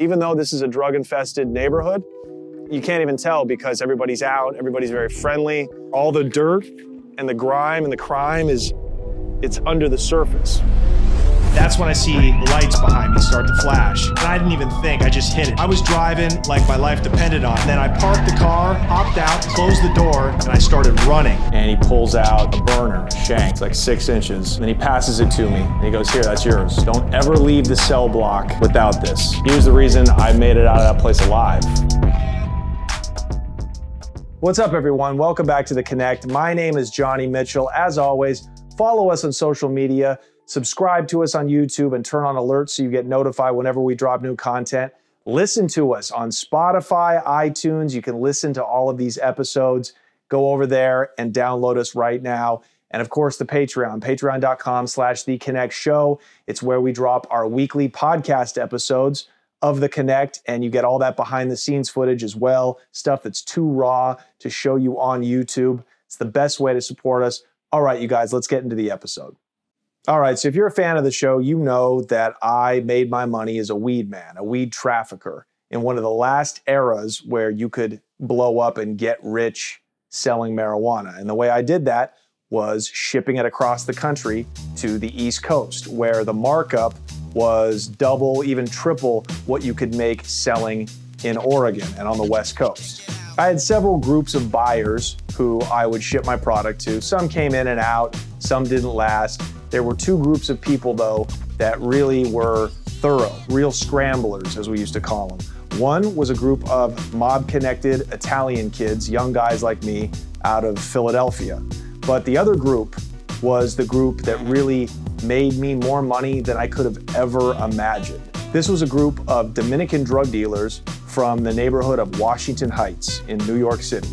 Even though this is a drug infested neighborhood, you can't even tell because everybody's out, everybody's very friendly. All the dirt and the grime and the crime is it's under the surface. That's when I see lights behind me start to flash. And I didn't even think, I just hit it. I was driving like my life depended on it. Then I parked the car, hopped out, closed the door, and I started running. And he pulls out a burner, a shank, it's like six inches. And he passes it to me. And he goes, Here, that's yours. Don't ever leave the cell block without this. Here's the reason I made it out of that place alive. What's up, everyone? Welcome back to The Connect. My name is Johnny Mitchell. As always, follow us on social media subscribe to us on YouTube and turn on alerts so you get notified whenever we drop new content. Listen to us on Spotify, iTunes. You can listen to all of these episodes. Go over there and download us right now. And of course, the Patreon, patreon.com slash The Connect Show. It's where we drop our weekly podcast episodes of The Connect, and you get all that behind the scenes footage as well, stuff that's too raw to show you on YouTube. It's the best way to support us. All right, you guys, let's get into the episode. All right, so if you're a fan of the show, you know that I made my money as a weed man, a weed trafficker, in one of the last eras where you could blow up and get rich selling marijuana. And the way I did that was shipping it across the country to the East Coast, where the markup was double, even triple what you could make selling in Oregon and on the West Coast. I had several groups of buyers who I would ship my product to. Some came in and out, some didn't last. There were two groups of people, though, that really were thorough, real scramblers, as we used to call them. One was a group of mob connected Italian kids, young guys like me, out of Philadelphia. But the other group was the group that really made me more money than I could have ever imagined. This was a group of Dominican drug dealers from the neighborhood of Washington Heights in New York City.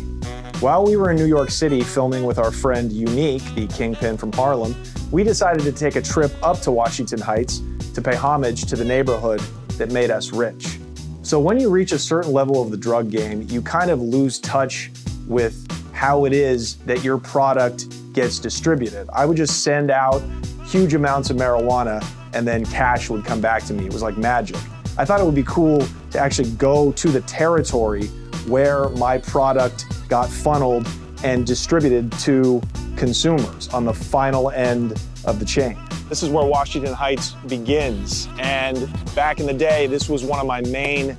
While we were in New York City filming with our friend Unique, the kingpin from Harlem, we decided to take a trip up to Washington Heights to pay homage to the neighborhood that made us rich. So when you reach a certain level of the drug game, you kind of lose touch with how it is that your product gets distributed. I would just send out huge amounts of marijuana and then cash would come back to me. It was like magic. I thought it would be cool to actually go to the territory where my product got funneled and distributed to consumers on the final end of the chain. This is where Washington Heights begins. And back in the day, this was one of my main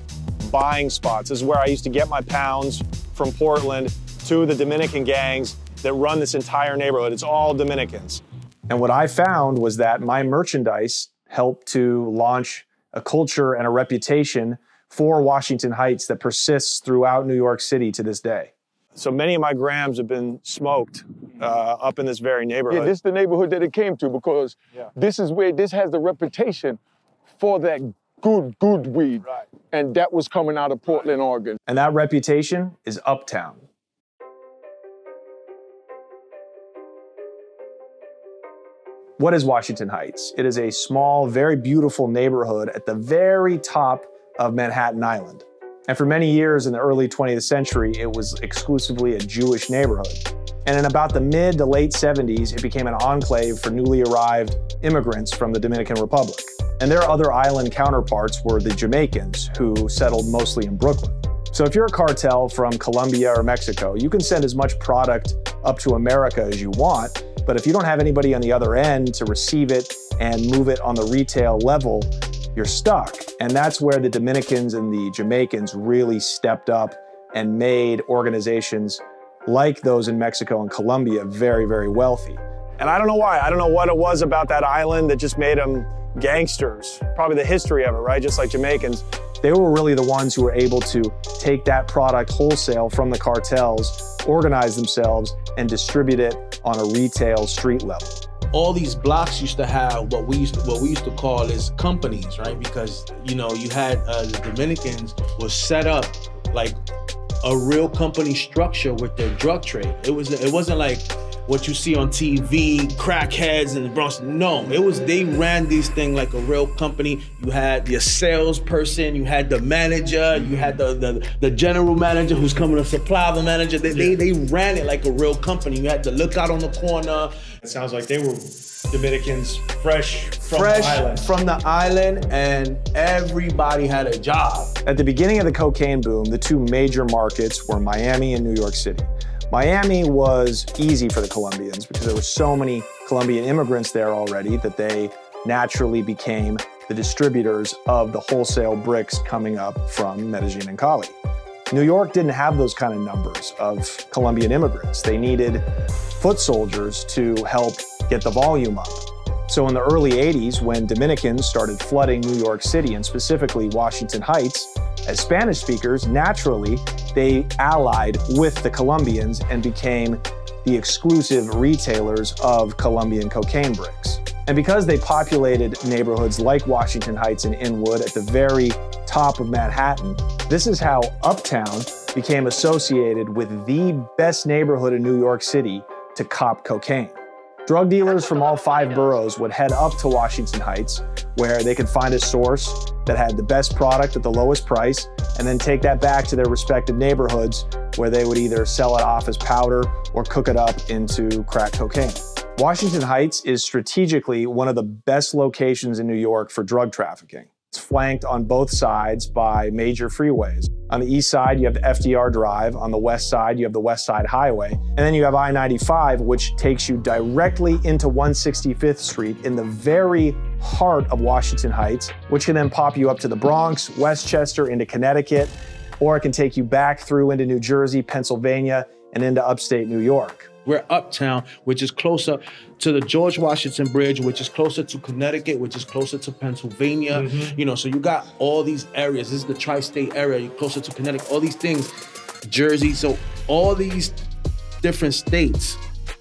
buying spots. This is where I used to get my pounds from Portland to the Dominican gangs that run this entire neighborhood. It's all Dominicans. And what I found was that my merchandise helped to launch a culture and a reputation for Washington Heights that persists throughout New York City to this day. So many of my grams have been smoked uh, up in this very neighborhood. Yeah, this is the neighborhood that it came to because yeah. this is where this has the reputation for that good, good weed. Right. And that was coming out of Portland, Oregon. And that reputation is Uptown. What is Washington Heights? It is a small, very beautiful neighborhood at the very top of Manhattan Island. And for many years in the early 20th century, it was exclusively a Jewish neighborhood. And in about the mid to late 70s, it became an enclave for newly arrived immigrants from the Dominican Republic. And their other island counterparts were the Jamaicans, who settled mostly in Brooklyn. So if you're a cartel from Colombia or Mexico, you can send as much product up to America as you want, but if you don't have anybody on the other end to receive it and move it on the retail level, you're stuck. And that's where the Dominicans and the Jamaicans really stepped up and made organizations like those in Mexico and Colombia very, very wealthy. And I don't know why. I don't know what it was about that island that just made them gangsters. Probably the history of it, right? Just like Jamaicans. They were really the ones who were able to take that product wholesale from the cartels, organize themselves, and distribute it on a retail street level. All these blocks used to have what we used to, what we used to call as companies, right? Because you know you had uh, the Dominicans was set up like a real company structure with their drug trade. It was it wasn't like what you see on TV, crackheads in the Bronx. No, it was they ran these things like a real company. You had your salesperson, you had the manager, you had the the, the general manager who's coming to supply the manager. They, they they ran it like a real company. You had to look out on the corner. It sounds like they were Dominicans fresh from fresh the island. from the island, and everybody had a job. At the beginning of the cocaine boom, the two major markets were Miami and New York City. Miami was easy for the Colombians because there were so many Colombian immigrants there already that they naturally became the distributors of the wholesale bricks coming up from Medellin and Cali. New York didn't have those kind of numbers of Colombian immigrants. They needed foot soldiers to help get the volume up. So in the early 80s, when Dominicans started flooding New York City and specifically Washington Heights, as Spanish speakers, naturally, they allied with the Colombians and became the exclusive retailers of Colombian cocaine bricks. And because they populated neighborhoods like Washington Heights and Inwood at the very top of Manhattan, this is how Uptown became associated with the best neighborhood in New York City to cop cocaine. Drug dealers from all five boroughs would head up to Washington Heights, where they could find a source that had the best product at the lowest price, and then take that back to their respective neighborhoods, where they would either sell it off as powder or cook it up into crack cocaine. Washington Heights is strategically one of the best locations in New York for drug trafficking. It's flanked on both sides by major freeways. On the east side, you have the FDR Drive. On the west side, you have the West Side Highway. And then you have I 95, which takes you directly into 165th Street in the very heart of Washington Heights, which can then pop you up to the Bronx, Westchester, into Connecticut, or it can take you back through into New Jersey, Pennsylvania, and into upstate New York. We're uptown, which is closer to the George Washington Bridge, which is closer to Connecticut, which is closer to Pennsylvania. Mm-hmm. You know, so you got all these areas. This is the tri-state area. You're closer to Connecticut. All these things, Jersey. So all these different states,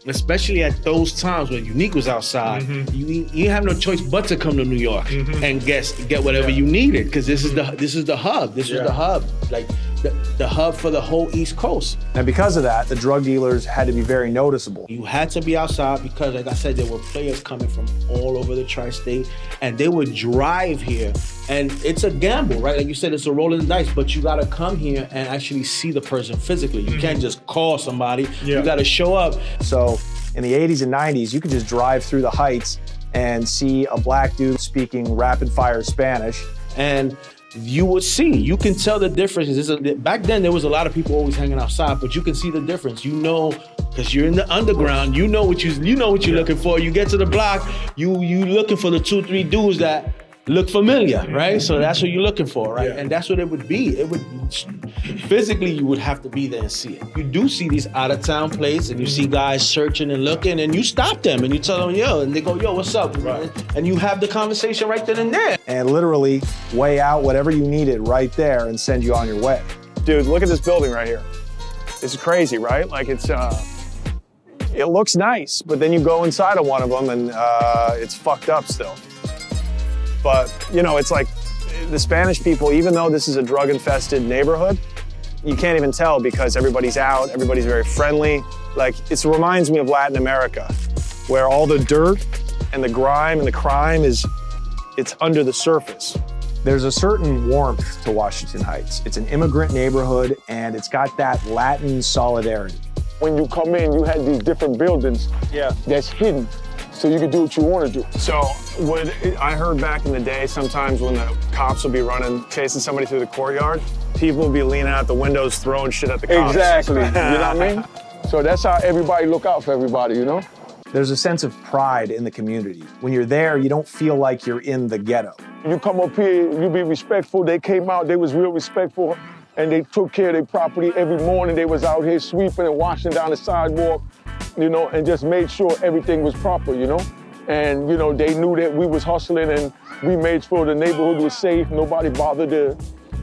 especially at those times when Unique was outside, mm-hmm. you you have no choice but to come to New York mm-hmm. and get get whatever you needed because this is the this is the hub. This is the hub, like the, the hub for the whole East Coast. And because of that, the drug dealers had to be very noticeable. You had to be outside because, like I said, there were players coming from all over the tri-state, and they would drive here. And it's a gamble, right? Like you said, it's a rolling dice, but you gotta come here and actually see the person physically. You can't mm-hmm. just call somebody. Yeah. You gotta show up. So in the 80s and 90s, you could just drive through the heights and see a black dude speaking rapid fire Spanish. and you would see. You can tell the difference. A- back then, there was a lot of people always hanging outside, but you can see the difference. You know, because you're in the underground. You know what you you know what you're looking for. You get to the block, you you looking for the two three dudes that look familiar, right? So that's what you're looking for, right? And that's what it would be. It would physically you would have to be there and see it. You do see these out of town places, and you see guys searching and looking, and you stop them and you tell them yo, and they go yo, what's up? And you have the conversation right then and there. and literally weigh out whatever you needed right there and send you on your way. Dude, look at this building right here. It's crazy, right? Like it's, uh, it looks nice, but then you go inside of one of them and uh, it's fucked up still. But, you know, it's like the Spanish people, even though this is a drug infested neighborhood, you can't even tell because everybody's out, everybody's very friendly. Like, it reminds me of Latin America, where all the dirt and the grime and the crime is, it's under the surface. There's a certain warmth to Washington Heights. It's an immigrant neighborhood and it's got that Latin solidarity. when you come in, you had these different buildings Yeah. that's hidden, so you can do what you want to do. So, would I heard back in the day sometimes when the cops will be running, chasing somebody through the courtyard, people will be leaning out the windows, throwing shit at the cops. Exactly. you know what I mean? So that's how everybody look out for everybody, you know? There's a sense of pride in the community. When you're there, you don't feel like you're in the ghetto. You come up here, you be respectful. They came out, they was real respectful, and they took care of their property every morning. They was out here sweeping and washing down the sidewalk, you know, and just made sure everything was proper, you know? And, you know, they knew that we was hustling and we made sure the neighborhood was safe. Nobody bothered the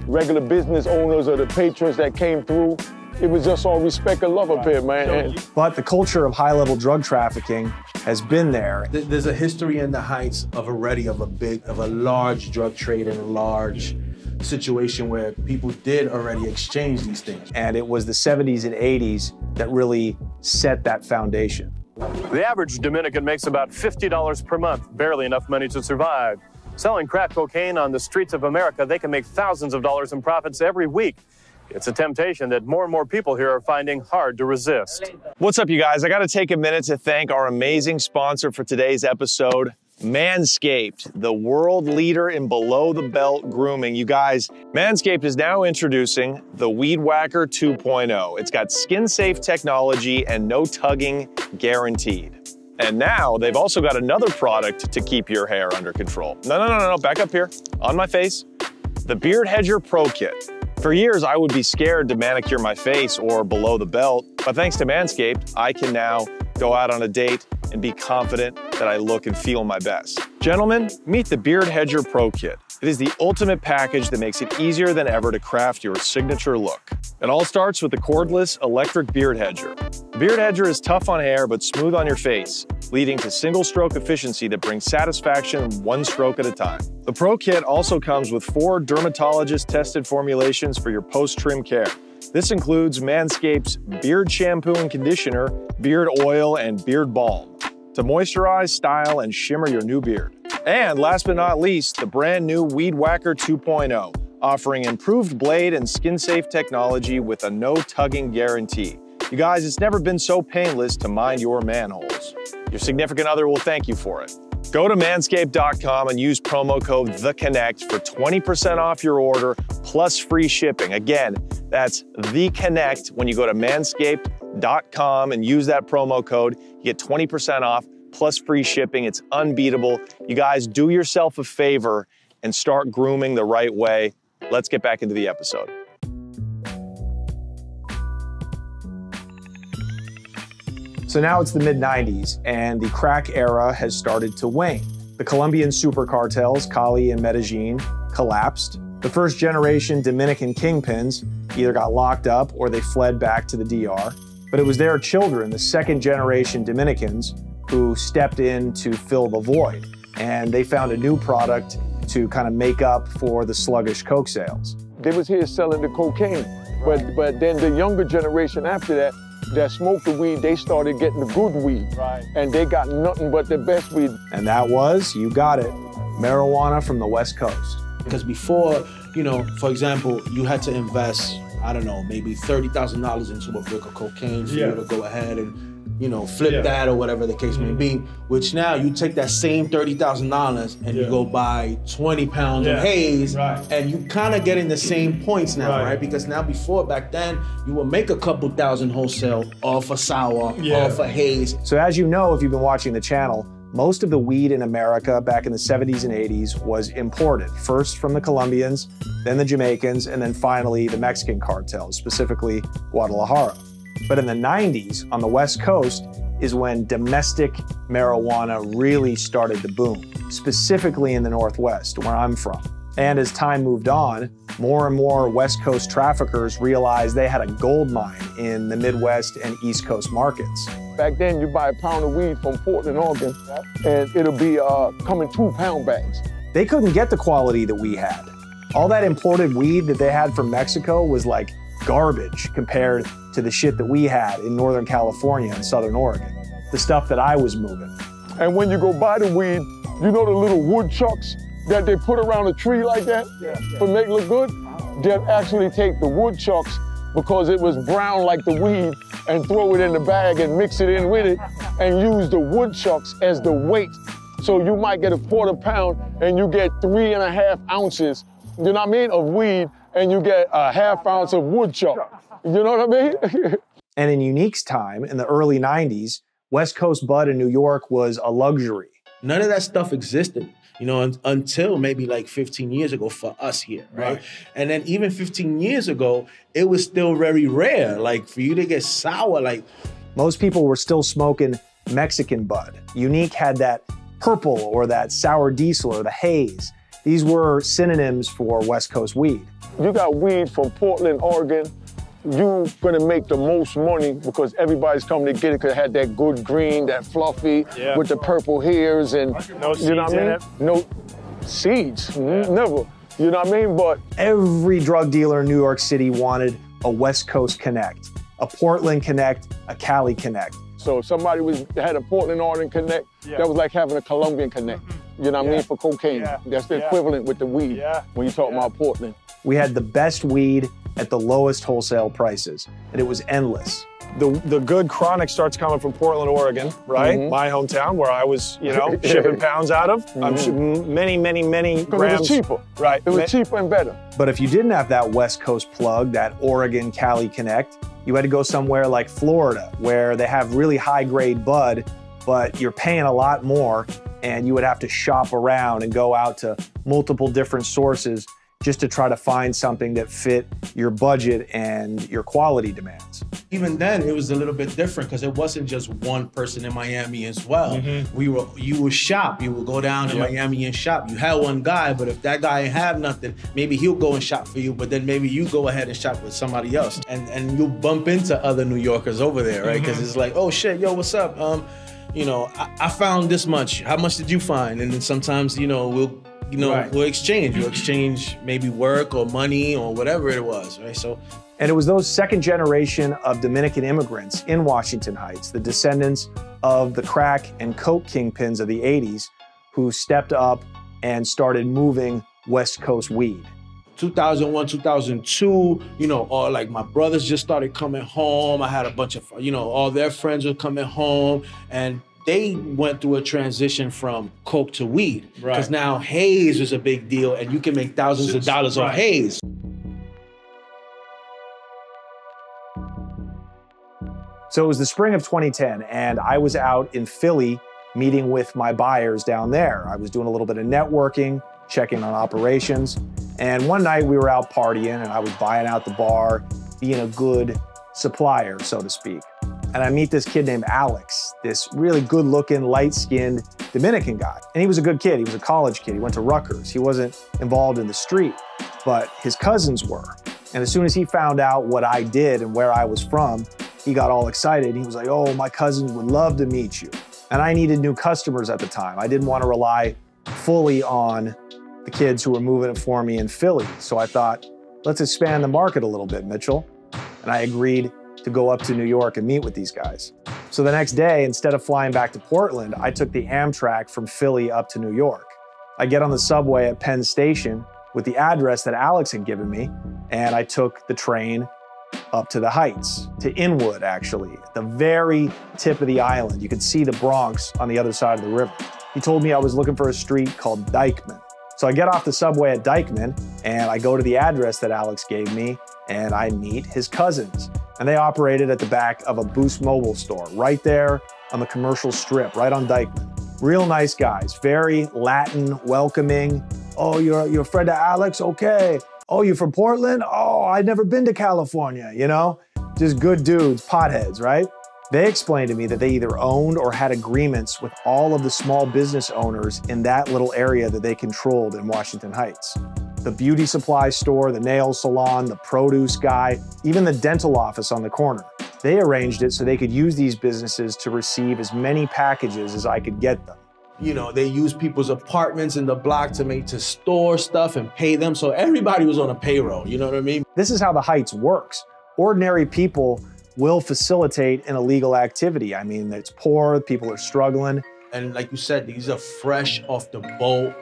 regular business owners or the patrons that came through. It was just all respect and love up here, man. But the culture of high level drug trafficking has been there. There's a history in the Heights of already of a big, of a large drug trade and a large situation where people did already exchange these things. And it was the 70s and 80s that really set that foundation. The average Dominican makes about $50 per month, barely enough money to survive. Selling crack cocaine on the streets of America, they can make thousands of dollars in profits every week. It's a temptation that more and more people here are finding hard to resist. What's up, you guys? I got to take a minute to thank our amazing sponsor for today's episode, Manscaped, the world leader in below the belt grooming. You guys, Manscaped is now introducing the Weed Whacker 2.0. It's got skin safe technology and no tugging guaranteed. And now they've also got another product to keep your hair under control. No, no, no, no, no, back up here on my face. The Beard Hedger Pro Kit. For years, I would be scared to manicure my face or below the belt, but thanks to Manscaped, I can now go out on a date and be confident that I look and feel my best. Gentlemen, meet the Beard Hedger Pro Kit. It is the ultimate package that makes it easier than ever to craft your signature look. It all starts with the cordless electric beard hedger. The beard hedger is tough on hair but smooth on your face, leading to single stroke efficiency that brings satisfaction one stroke at a time. The Pro Kit also comes with four dermatologist tested formulations for your post trim care. This includes Manscaped's beard shampoo and conditioner, beard oil, and beard balm to moisturize, style, and shimmer your new beard. And last but not least, the brand new Weed Whacker 2.0, offering improved blade and skin safe technology with a no tugging guarantee. You guys, it's never been so painless to mind your manholes. Your significant other will thank you for it. Go to manscaped.com and use promo code THECONNECT for 20% off your order plus free shipping. Again, that's THECONNECT when you go to manscaped.com and use that promo code. You get 20% off plus free shipping. It's unbeatable. You guys do yourself a favor and start grooming the right way. Let's get back into the episode. So now it's the mid 90s, and the crack era has started to wane. The Colombian super cartels, Cali and Medellin, collapsed. The first generation Dominican kingpins either got locked up or they fled back to the DR. But it was their children, the second generation Dominicans, who stepped in to fill the void. And they found a new product to kind of make up for the sluggish Coke sales. They was here selling the cocaine. But but then the younger generation after that, that smoked the weed, they started getting the good weed. Right. And they got nothing but the best weed. And that was, you got it, marijuana from the West Coast. Because before, you know, for example, you had to invest, I don't know, maybe thirty thousand dollars into a brick of cocaine for Yeah. you to go ahead and, you know, flip Yeah. that or whatever the case may be. Which now you take that same thirty thousand dollars and you go buy twenty pounds Yeah. of haze, Right. and you kind of getting the same points now, Right. right. Because now before back then, you would make a couple thousand wholesale off a sour, Yeah. off a haze, So, as you know, if you've been watching the channel, most of the weed in America back in the 70s and 80s was imported, first from the Colombians, then the Jamaicans, and then finally the Mexican cartels, specifically Guadalajara. But in the 90s, on the West Coast, is when domestic marijuana really started to boom, specifically in the Northwest, where I'm from. And as time moved on, more and more West Coast traffickers realized they had a gold mine in the Midwest and East Coast markets. Back then, you buy a pound of weed from Portland, Oregon, and it'll be uh, coming two pound bags. they couldn't get the quality that we had. All that imported weed that they had from Mexico was like garbage compared to the shit that we had in Northern California and Southern Oregon. The stuff that I was moving. And when you go buy the weed, you know the little woodchucks that they put around a tree like that for make it look good? They'll actually take the woodchucks because it was brown like the weed and throw it in the bag and mix it in with it and use the woodchucks as the weight. So you might get a quarter pound and you get three and a half ounces, you know what I mean, of weed and you get a half ounce of woodchuck. You know what I mean? And in Unique's time, in the early 90s, West Coast bud in New York was a luxury. None of that stuff existed, you know, un- until maybe like 15 years ago for us here, right? Right. And then even 15 years ago, it was still very rare. Like for you to get sour, like Most people were still smoking Mexican bud. Unique had that purple or that sour diesel or the haze. These were synonyms for West Coast weed. You got weed from Portland, Oregon, you're gonna make the most money because everybody's coming to get it because it had that good green, that fluffy Yeah. with the purple hairs and No you know what I mean? No seeds, n- never. You know what I mean? But Every drug dealer in New York City wanted a West Coast connect, a Portland connect, a Cali connect. So if somebody was had a Portland Oregon connect, Yeah. that was like having a Colombian connect. You know what I mean? For cocaine. Yeah. That's the Yeah. equivalent with the weed Yeah. when you talk Yeah. about Portland. We had the best weed at the lowest wholesale prices, and it was endless. the the good chronic starts coming from Portland, Oregon, right? Mhm. My hometown, where I was, you know, shipping pounds out of. I'm sh- many, many, many Because it was cheaper. Right. It was Ma- cheaper and better. But if you didn't have that West Coast plug, that Oregon Cali Connect, you had to go somewhere like Florida, where they have really high grade bud, but you're paying a lot more, and you would have to shop around and go out to multiple different sources just to try to find something that fit your budget and your quality demands. even then it was a little bit different because it wasn't just one person in Miami as well. We were you would shop, you would go down to Miami and shop. You had one guy, but if that guy ain't have nothing, maybe he'll go and shop for you, but then maybe you go ahead and shop with somebody else. And and you'll bump into other New Yorkers over there, right? Because it's like, oh shit, yo, what's up? Um, you know, I, I found this much. How much did you find? And then sometimes, you know, we'll you know, Right. we'll exchange. We'll exchange maybe work or money or whatever it was, right? So And it was those second generation of Dominican immigrants in Washington Heights, the descendants of the crack and coke kingpins of the 80s, who stepped up and started moving West Coast weed. 2001, 2002, you know, all like my brothers just started coming home. I had a bunch of, you know, all their friends were coming home and they went through a transition from coke to weed. Because now haze is a big deal and you can make thousands of dollars off haze. So it was the spring of 2010, and I was out in Philly meeting with my buyers down there. I was doing a little bit of networking, checking on operations. And one night we were out partying, and I was buying out the bar, being a good supplier, so to speak. And I meet this kid named Alex, this really good looking, light skinned Dominican guy. And he was a good kid. He was a college kid. He went to Rutgers. He wasn't involved in the street, but his cousins were. And as soon as he found out what I did and where I was from, he got all excited. He was like, Oh, my cousins would love to meet you. And I needed new customers at the time. I didn't want to rely fully on the kids who were moving it for me in Philly. So I thought, let's expand the market a little bit, Mitchell. And I agreed to go up to New York and meet with these guys. So the next day, instead of flying back to Portland, I took the Amtrak from Philly up to New York. I get on the subway at Penn Station with the address that Alex had given me, and I took the train up to the Heights, to Inwood, actually, the very tip of the island. You could see the Bronx on the other side of the river. He told me I was looking for a street called Dyckman. So I get off the subway at Dyckman and I go to the address that Alex gave me and I meet his cousins. And they operated at the back of a Boost Mobile store right there on the commercial strip, right on Dyckman. Real nice guys, very Latin, welcoming. Oh, you're, you're a friend of Alex? Okay. Oh, you're from Portland? Oh, I've never been to California, you know? Just good dudes, potheads, right? They explained to me that they either owned or had agreements with all of the small business owners in that little area that they controlled in Washington Heights. The beauty supply store, the nail salon, the produce guy, even the dental office on the corner. They arranged it so they could use these businesses to receive as many packages as I could get them. You know, they use people's apartments in the block to make to store stuff and pay them. So everybody was on a payroll. You know what I mean? This is how the Heights works. Ordinary people will facilitate an illegal activity. I mean, it's poor, people are struggling. And like you said, these are fresh off the boat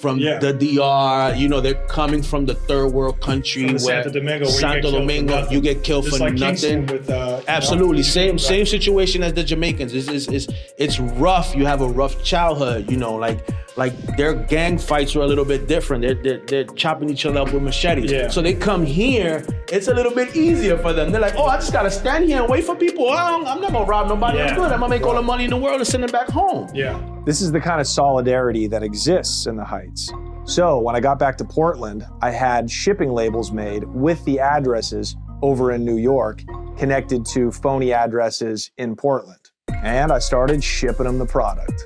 from Yeah. the DR. You know, they're coming from the third world country where Santo Domingo, where you get Santo killed for Domingo, nothing. you get killed Just for like nothing. with, uh, you know, Absolutely, same right. same situation as the Jamaicans. It's, it's, it's, it's rough. You have a rough childhood. You know, like like their gang fights are a little bit different. They're they're, they're chopping each other up with machetes. Yeah. So they come here. It's a little bit easier for them. They're like, oh, I just gotta stand here and wait for people. Oh, I'm, I'm not gonna rob nobody. I'm good. I'm gonna make all the money in the world and send it back home. Yeah. This is the kind of solidarity that exists in the Heights. So when I got back to Portland, I had shipping labels made with the addresses over in New York connected to phony addresses in Portland. And I started shipping them the product.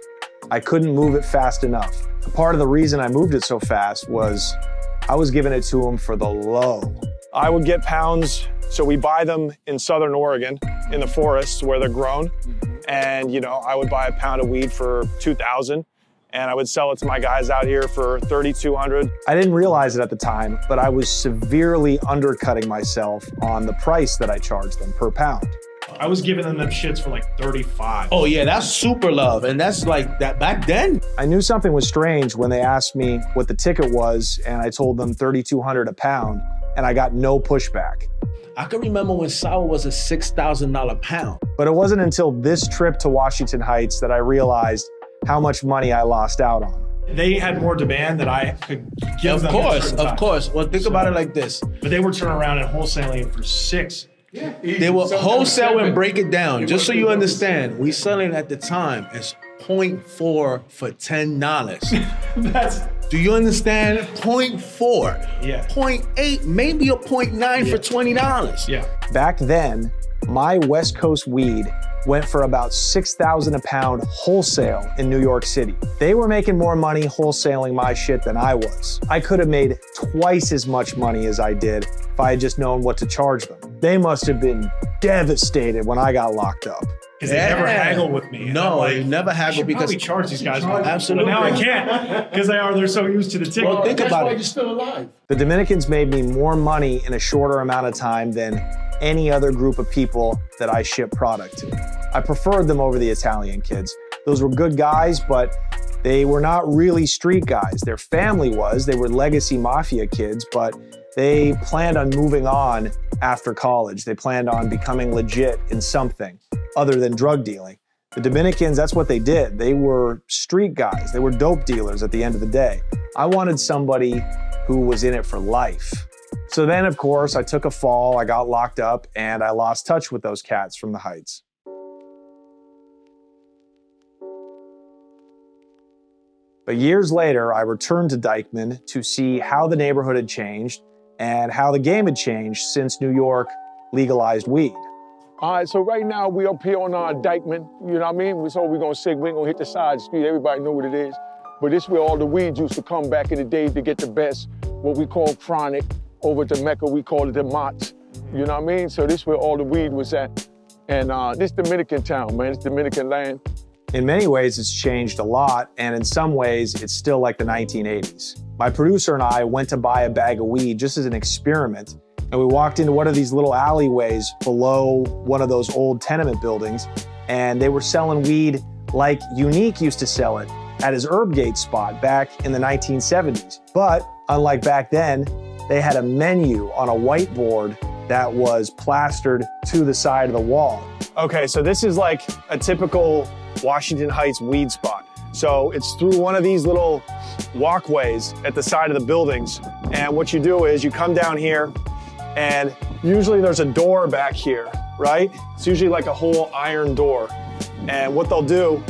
I couldn't move it fast enough. Part of the reason I moved it so fast was I was giving it to them for the low. I would get pounds. So we buy them in Southern Oregon in the forests where they're grown. And, you know, I would buy a pound of weed for 2000 and I would sell it to my guys out here for 3200 I didn't realize it at the time, but I was severely undercutting myself on the price that I charged them per pound. I was giving them them shits for like 35. Oh yeah, that's super love, and that's like that back then. I knew something was strange when they asked me what the ticket was, and I told them 3,200 a pound, and I got no pushback. I can remember when sour was a six thousand dollar pound. But it wasn't until this trip to Washington Heights that I realized how much money I lost out on. They had more demand than I could give Of them. at a course, of course. Well, think about it like this: But they were turning around and wholesaling for six. They will wholesale and break it down. Just so you understand, we selling at the time as 0.4 for ten dollars. That's Do you understand? 0.4. Yeah. 0.8, maybe a 0.9 for $20. yeah. Back then, my West Coast weed went for about 6,000 a pound wholesale in New York City. They were making more money wholesaling my shit than I was. I could have made twice as much money as I did if I had just known what to charge them. They must have been devastated when I got locked up. Because they never haggle with me. No, I'm they never haggle should because- probably charge these guys. more. Absolutely. But now I can't because they are. They're so used to the ticket. Well, think That's about why it. you're still alive. The Dominicans made me more money in a shorter amount of time than any other group of people that I ship product to. I preferred them over the Italian kids. Those were good guys, but they were not really street guys. Their family was. They were legacy mafia kids, but they planned on moving on after college. They planned on becoming legit in something other than drug dealing. The Dominicans, that's what they did. They were street guys. They were dope dealers at the end of the day. I wanted somebody who was in it for life. So then, of course, I took a fall, I got locked up, and I lost touch with those cats from the Heights. But years later, I returned to Dyckman to see how the neighborhood had changed and how the game had changed since New York legalized weed. All right, so right now we up here on uh, Dyckman, you know what I mean? So we're gonna say we ain't gonna hit the side street, everybody know what it is. But this where all the weeds used to come back in the day to get the best, what we call chronic. Over to Mecca, we call it the Mott's. You know what I mean? So this where all the weed was at. And uh, this Dominican town, man, it's Dominican land. In many ways, it's changed a lot, and in some ways, it's still like the 1980s. My producer and I went to buy a bag of weed just as an experiment, and we walked into one of these little alleyways below one of those old tenement buildings, and they were selling weed like Unique used to sell it at his Herbgate spot back in the 1970s. But unlike back then, they had a menu on a whiteboard that was plastered to the side of the wall. Okay, so this is like a typical Washington Heights weed spot. So it's through one of these little walkways at the side of the buildings. And what you do is you come down here, and usually there's a door back here, right? It's usually like a whole iron door. And what they'll do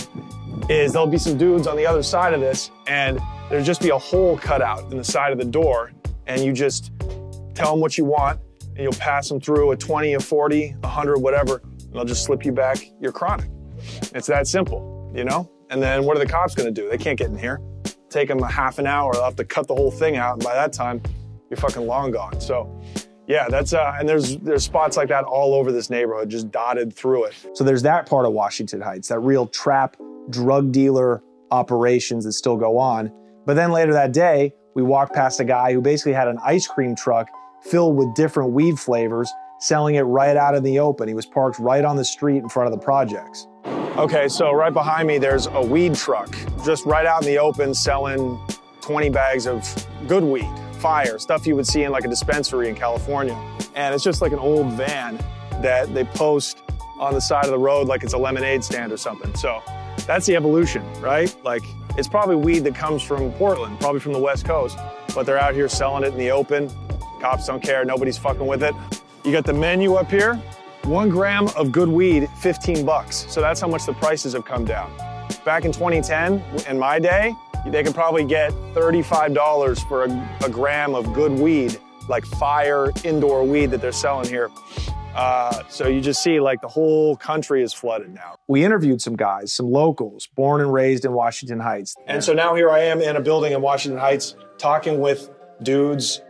is there'll be some dudes on the other side of this, and there'll just be a hole cut out in the side of the door. And you just tell them what you want, and you'll pass them through a 20, a 40, a 100, whatever, and they'll just slip you back your chronic. It's that simple, you know? And then what are the cops gonna do? They can't get in here. Take them a half an hour, they'll have to cut the whole thing out, and by that time, you're fucking long gone. So, yeah, that's, uh, and there's, there's spots like that all over this neighborhood, just dotted through it. So there's that part of Washington Heights, that real trap drug dealer operations that still go on. But then later that day, we walked past a guy who basically had an ice cream truck filled with different weed flavors, selling it right out in the open. He was parked right on the street in front of the projects. Okay, so right behind me, there's a weed truck, just right out in the open, selling 20 bags of good weed, fire, stuff you would see in like a dispensary in California. And it's just like an old van that they post on the side of the road like it's a lemonade stand or something. So that's the evolution, right? Like it's probably weed that comes from Portland, probably from the West Coast, but they're out here selling it in the open. Cops don't care, nobody's fucking with it. You got the menu up here. One gram of good weed, 15 bucks. So that's how much the prices have come down. Back in 2010, in my day, they could probably get $35 for a, a gram of good weed, like fire indoor weed that they're selling here. Uh, so you just see like the whole country is flooded now. We interviewed some guys, some locals, born and raised in Washington Heights. And so now here I am in a building in Washington Heights talking with dudes,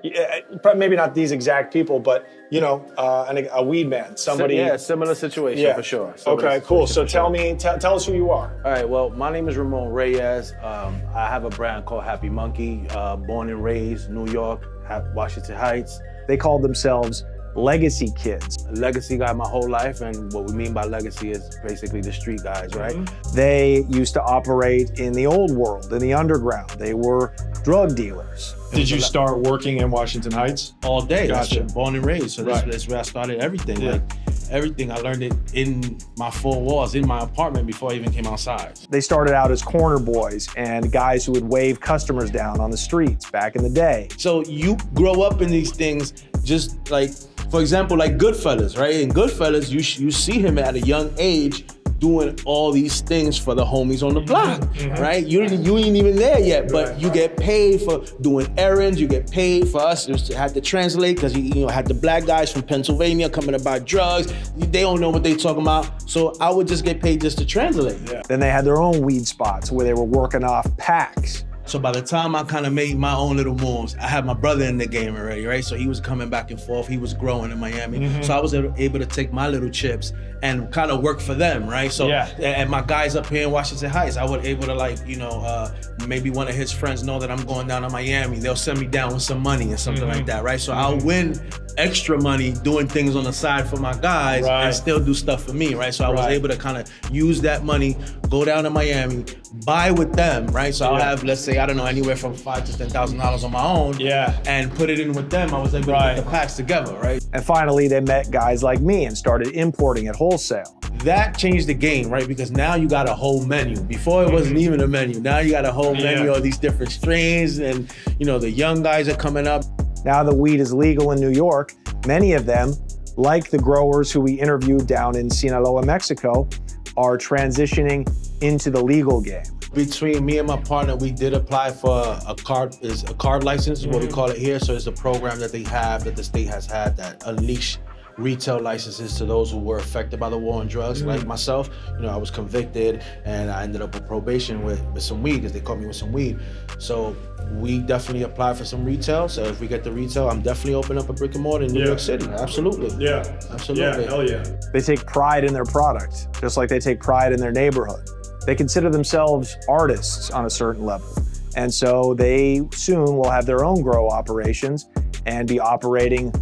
maybe not these exact people, but you know, uh, an, a weed man, somebody. Yeah, similar situation yeah. for sure. Similar Okay, cool. So tell sure. me, tell tell us who you are. All right, well, my name is Ramon Reyes. Um, I have a brand called Happy Munkey, uh, born and raised New York, Washington Heights. They called themselves legacy kids. Legacy guy my whole life, and what we mean by legacy is basically the street guys, right? Mm-hmm. They used to operate in the old world, in the underground. They were drug dealers. Did you start working in Washington Heights? all day. That's Gotcha. it, born and raised. So that's, Right. that's where I started everything. Yeah. Like everything, I learned it in my four walls, in my apartment before I even came outside. They started out as corner boys and guys who would wave customers down on the streets back in the day. So you grow up in these things, just like, for example, like Goodfellas, right? In Goodfellas, you you see him at a young age doing all these things for the homies on the block, mm-hmm. right? You didn't- you ain't even there yet, but you get paid for doing errands. You get paid for us just to have to translate because you, you know had the black guys from Pennsylvania coming to buy drugs. They don't know what they talking about, so I would just get paid just to translate. Then they had their own weed spots where they were working off packs. So by the time I kind of made my own little moves, I had my brother in the game already, right? So he was coming back and forth. He was growing in Miami. Mm-hmm. So I was able to take my little chips and kind of work for them, right? So Yeah. and my guys up here in Washington Heights, I was able to like, you know, uh, maybe one of his friends know that I'm going down to Miami. They'll send me down with some money and something Mm-hmm. like that, right? So I'll win extra money doing things on the side for my guys Right. and still do stuff for me, right? So I was able to kind of use that money, go down to Miami, buy with them, right? So I'll have, let's say, I don't know, anywhere from five to ten thousand dollars on my own. Yeah. And put it in with them. I was able Right. to put the packs together, right? And finally, they met guys like me and started importing at wholesale. That changed the game, right? Because now you got a whole menu. Before it wasn't mm-hmm. even a menu. Now you got a whole Yeah. menu of these different strains, and you know the young guys are coming up. Now the weed is legal in New York, many of them, like the growers who we interviewed down in Sinaloa, Mexico, are transitioning into the legal game. Between me and my partner, we did apply for a card is a card license, is what we mm-hmm. call it here. So it's a program that they have that the state has had that unleash retail licenses to those who were affected by the war on drugs, like mm-hmm. myself. You know, I was convicted and I ended up with probation with, with some weed because they caught me with some weed. So we definitely apply for some retail. So if we get the retail, I'm definitely opening up a brick and mortar in New Yeah. York City. Absolutely. Yeah. Absolutely. Yeah, hell yeah. They take pride in their product, just like they take pride in their neighborhood. They consider themselves artists on a certain level. And so they soon will have their own grow operations and be operating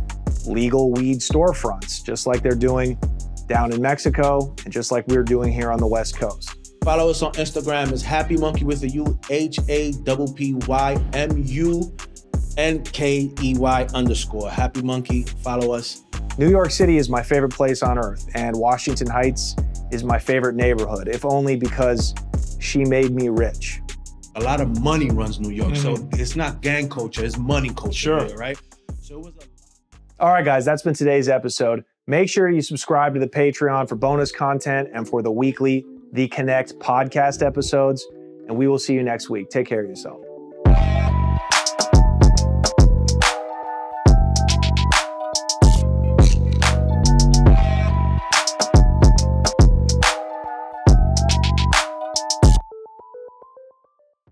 legal weed storefronts, just like they're doing down in Mexico and just like we're doing here on the West Coast. Follow us on Instagram as Happy Munkey with a U H A P P Y M U N K E Y underscore. Happy Munkey. Follow us. New York City is my favorite place on earth, and Washington Heights is my favorite neighborhood, if only because she made me rich. A lot of money runs New York, so mm-hmm. it's not gang culture, it's money culture, Sure. here, right? So it was a All right, guys, that's been today's episode. Make sure you subscribe to the Patreon for bonus content and for the weekly The Connect podcast episodes. And we will see you next week. Take care of yourself.